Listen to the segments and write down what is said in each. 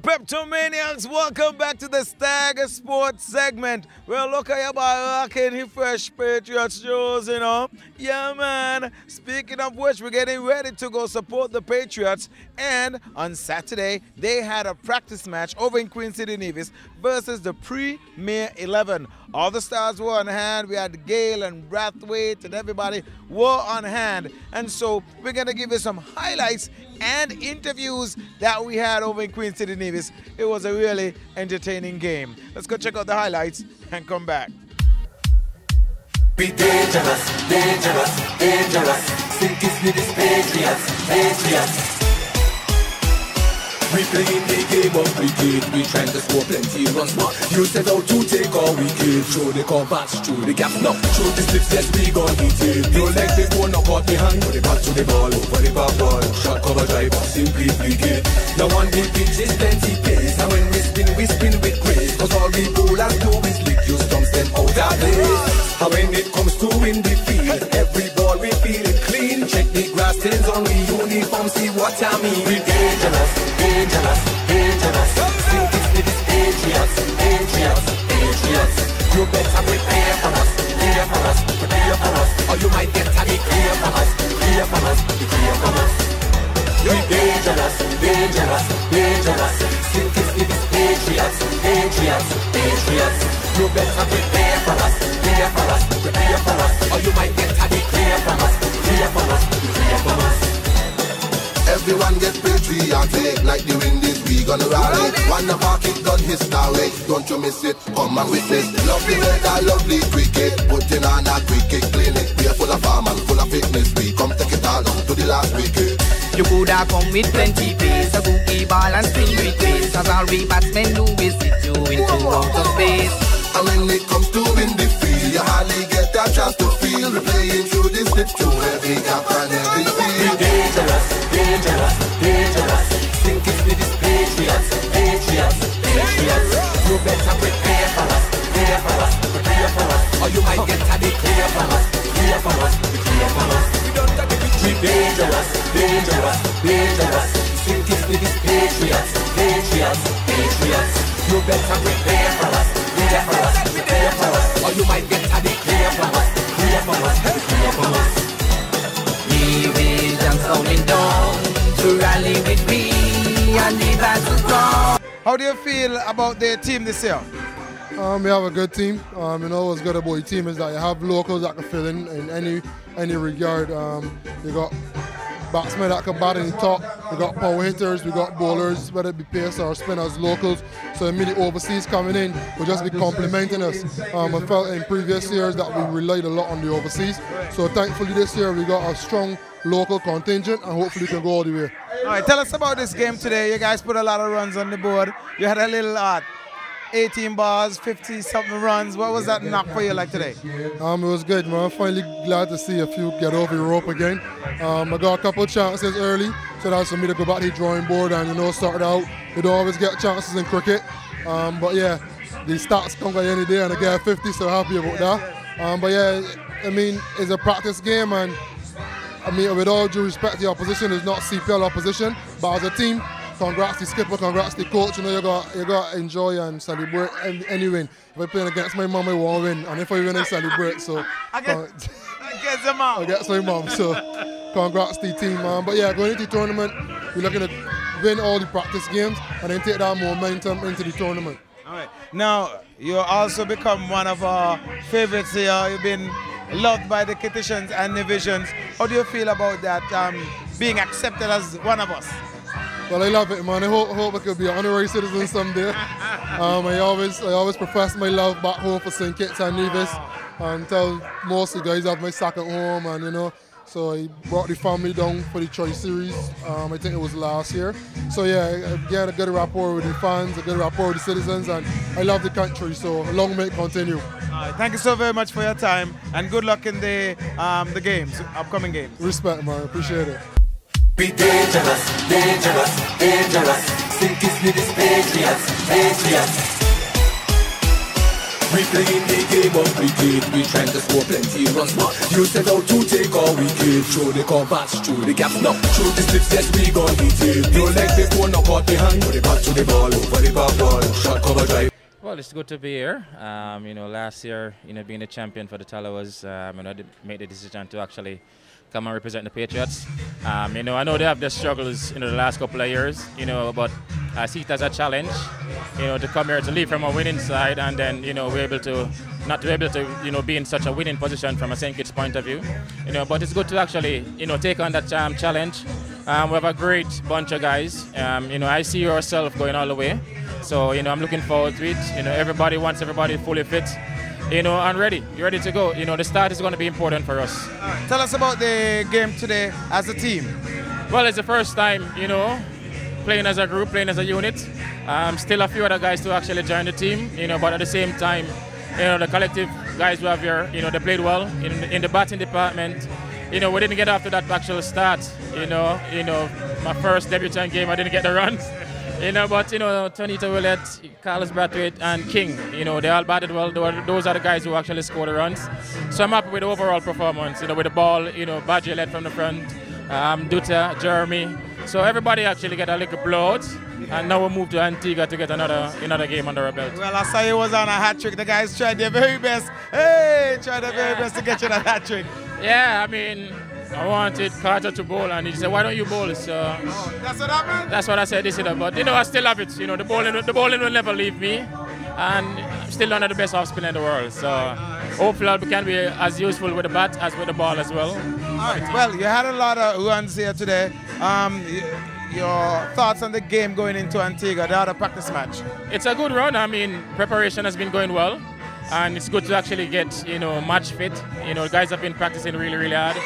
Peptomaniacs, welcome back to the Stagger Sports segment. Well, look at your boy rocking his fresh Patriots shows, you know. Yeah, man. Speaking of which, we're getting ready to go support the Patriots. And on Saturday, they had a practice match over in Queen City Nevis versus the Premier 11. All the stars were on hand. We had Gayle and Brathwaite and everybody were on hand. And so we're going to give you some highlights and interviews that we had over in Queen City Nevis. It was a really entertaining game. Let's go check out the highlights and come back. Be dangerous, dangerous, dangerous. Think it's me, this Patriots, Patriots. We playing the game of cricket, we trying to score plenty runs, but you set out to take our wicket. Show the comebacks, through the gap, no, show the slips, yes, we gon' hit it. Your leg before, knock out behind, put it back to the ball, over the back simply flick it. Now on the better prepare for us, prepare for us, prepare for us. Or you might get a clear from us, clear from us, clear from us. Everyone get patriotic like the wind is we gonna rally. Wanna park it done historic, don't you miss it? Come and witness. Lovely weather, lovely cricket. Putting on a cricket clinic. We are full of farm and full of fitness. We come take it all down to the last wicket. You coulda come with plenty pace, a cookie ball and spin with pace. As all we do is sit you into outer space. And when it comes to win the field, you hardly get a chance to feel. We're playing through the slip through every gap and every We field. dangerous, dangerous, dangerous. Think it's the Patriots, Patriots, Patriots. You better prepare for us, prepare for us, prepare for us. Or you might get a clear from us, clear from us, clear from us. We. We dangerous, dangerous, dangerous. Think it's the Patriots, Patriots, Patriots. You better for prepare you might get a from us, clear from us, clear from us. Nevisians coming down to rally with me and the battle. How do you feel about the team this year? Um, we have a good team. Um, you know what's good about the team is that you have locals that can fill in in any any regard. Um, you got batsmen that can bat in the top. We got power hitters. We got bowlers, whether it be pace or spinners, locals. So immediate overseas coming in will just be complementing us. Um, I felt in previous years that we relied a lot on the overseas. So thankfully this year we got a strong local contingent and hopefully we can go all the way. All right, tell us about this game today. You guys put a lot of runs on the board. You had a little uh, 18 bars, 50 something runs. What was that knock for you like today? Um, it was good, man. I'm finally glad to see a few get over the rope again. Um, I got a couple chances early, so that's for me to go back to the drawing board and you know start out. You don't always get chances in cricket, um, but yeah, the stats come by any day, and I get 50, so happy about that. Um, but yeah, I mean, it's a practice game, and I mean, with all due respect the opposition, is not CPL opposition, but as a team, congrats to skipper, congrats to the coach. You know, you got you got to enjoy and celebrate any, any win. If I playing against my mom, I won't win, and if I win, I celebrate. So. I get, I get them out. against my mom. So congrats to the team, man. But yeah, going into the tournament, we're looking to win all the practice games and then take that momentum into the tournament. All right. Now, you also become one of our favorites here. You've been loved by the Kittitians and Nevisians. How do you feel about that, um, being accepted as one of us? Well, I love it, man. I hope, hope I could be an honorary citizen someday. Um, I always I always profess my love back home for St. Kitts and Nevis and tell most of the guys I have my second home and you know so I brought the family down for the Tri-Series. Um, I think it was last year. So yeah, again a good rapport with the fans, a good rapport with the citizens, and I love the country. So long may it continue. Thank you so very much for your time and good luck in the um, the games, upcoming games. Respect, man. Appreciate it. Be dangerous, dangerous, dangerous. Think it's me, this Patriots, Patriots. We playing the game of cricket. We trying to score plenty runs, but you set out to take our wicket. Throw the combats through the gaps. No, through the slips, yes we gon' hit it. Your leg before knock out behind. Put it back to the ball, over the back ball. Shot cover drive. Well, it's good to be here. Um, you know, last year, you know, being the champion for the Tallawahs, um, you know, I made the decision to actually come and represent the Patriots. Um, you know, I know they have their struggles, you know, the last couple of years, you know, but I see it as a challenge, you know, to come here to leave from a winning side and then, you know, we're able to, not to be able to, you know, be in such a winning position from a St. Kitts point of view, you know, but it's good to actually, you know, take on that um, challenge. Um, we have a great bunch of guys. Um, you know, I see yourself going all the way. So, you know, I'm looking forward to it. You know, everybody wants everybody fully fit, you know, and ready. You're ready to go. You know, the start is going to be important for us. Tell us about the game today as a team. Well, it's the first time, you know, playing as a group, playing as a unit. Um, still a few other guys to actually join the team, you know, but at the same time, you know, the collective guys who have here, you know, they played well in, in the batting department. You know, we didn't get after that actual start. You know, you know, my first debutant game, I didn't get the runs. You know, but you know, Tonito Willett, Carlos Brathwaite, and King, you know, they all batted well. Those are the guys who actually scored the runs. So I'm happy with the overall performance. You know, with the ball, you know, Badger led from the front, um, Duta, Jeremy. So everybody actually get a little blowout, and now we move to Antigua to get another another game under our belt. Well, I saw you was on a hat trick. The guys tried their very best. Hey, tried their very best to get you that hat trick. Yeah, I mean, I wanted Carter to bowl, and he said, "Why don't you bowl?" So oh, that's what happened. That's what I said. This is but you know, I still have it. You know, the bowling, the bowling will never leave me, and I'm still one of the best off spinner in the world. So hopefully, I can be as useful with the bat as with the ball as well. All right. Well, you had a lot of runs here today. Um, your thoughts on the game going into Antigua, the other practice match? It's a good run. I mean, preparation has been going well and it's good to actually get you know match fit. You know, guys have been practicing really, really hard.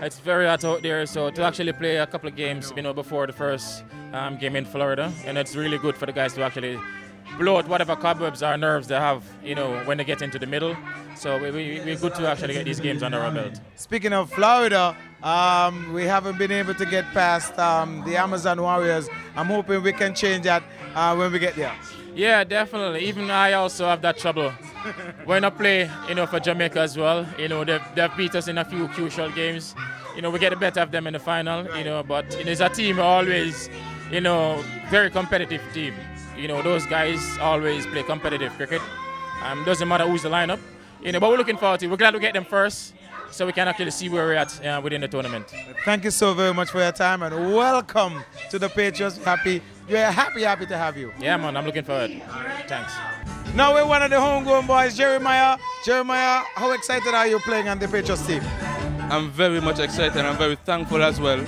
It's very hot out there, so to actually play a couple of games, you know, before the first um, game in Florida, and it's really good for the guys to actually blow out whatever cobwebs or nerves they have, you know, when they get into the middle. So we, we, we're good to actually get these games under our belt. Speaking of Florida, um, we haven't been able to get past um, the Amazon Warriors. I'm hoping we can change that uh, when we get there. Yeah, definitely. Even I also have that trouble. When I play, you know, for Jamaica as well, you know, they've, they've beat us in a few crucial games. You know, we get the better of them in the final, you know, but you know, it's a team always, you know, very competitive team. You know, those guys always play competitive cricket. Um, doesn't matter who's the lineup, you know, but we're looking forward to it. We're glad to get them first so we can actually see where we're at uh, within the tournament. Thank you so very much for your time and welcome to the Patriots. Happy, we're happy, happy to have you. Yeah, man, I'm looking forward. Thanks. Now we're one of the homegrown boys, Jeremiah. Jeremiah, how excited are you playing on the Patriots team? I'm very much excited. I'm very thankful as well.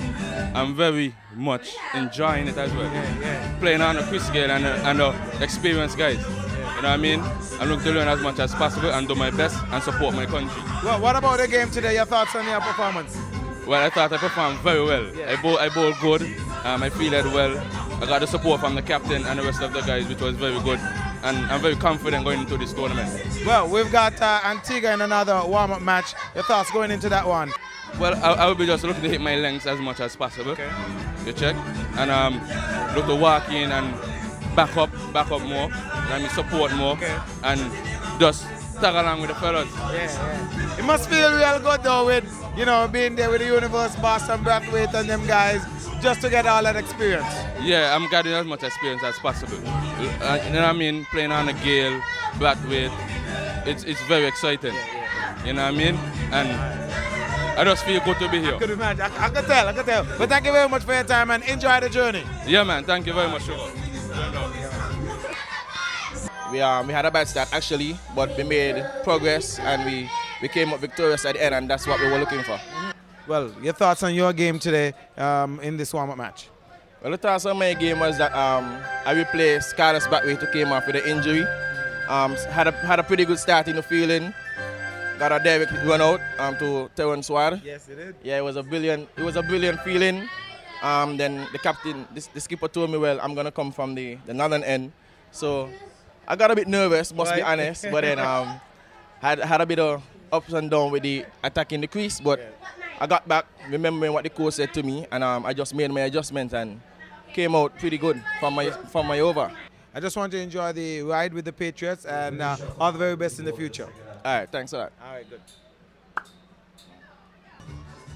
I'm very much enjoying it as well. Yeah, yeah. Playing on a Chris Gayle and, and uh, experienced guys. You know what I mean? I'm looking to learn as much as possible and do my best and support my country. Well, what about the game today? Your thoughts on your performance? Well, I thought I performed very well. Yeah. I bowled, I bowled good. Um, I fielded well. I got the support from the captain and the rest of the guys, which was very good. And I'm very confident going into this tournament. Well, we've got uh, Antigua in another warm-up match. Your thoughts going into that one? Well, I, I will be just looking to hit my lengths as much as possible. Okay. You check? And um, look to walk in and back up, back up more. I mean, support more. Okay. And just tag along with the fellas. Yeah, yeah. It must feel real good though with, you know, being there with the Universe, Boston, Brathwaite and them guys, just to get all that experience. Yeah, I'm getting as much experience as possible. Uh, you know what I mean? Playing on a Gayle, Brathwaite, it's, it's very exciting. You know what I mean? And I just feel good to be here. Good man. I, I can tell, I can tell. But thank you very much for your time and enjoy the journey. Yeah, man. Thank you very much, Sugar. We, um, we had a bad start actually, but we made progress and we, we came up victorious at the end and that's what we were looking for. Well, your thoughts on your game today um, in this warm-up match? Well, the thoughts on my game was that um, I replaced Carlos Brathwaite who came off with an injury. Um, had, a, had a pretty good start in the fielding. Got a direct run out um, to Terrence Swad. Yes, it did. Yeah, it was a brilliant, it was a brilliant feeling. Um, then the captain, this, the skipper told me, well, I'm gonna come from the, the northern end. So I got a bit nervous, must right. be honest. But then um, had had a bit of ups and downs with the attacking the crease. But yeah. I got back, remembering what the coach said to me, and um, I just made my adjustment and came out pretty good from my from my over. I just want to enjoy the ride with the Patriots and uh, all the very best in the future. All right, thanks a lot. All right, good.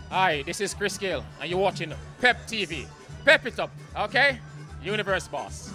Hi, this is Chris Gayle, and you're watching Pep TV. Pep it up, okay? Universe Boss.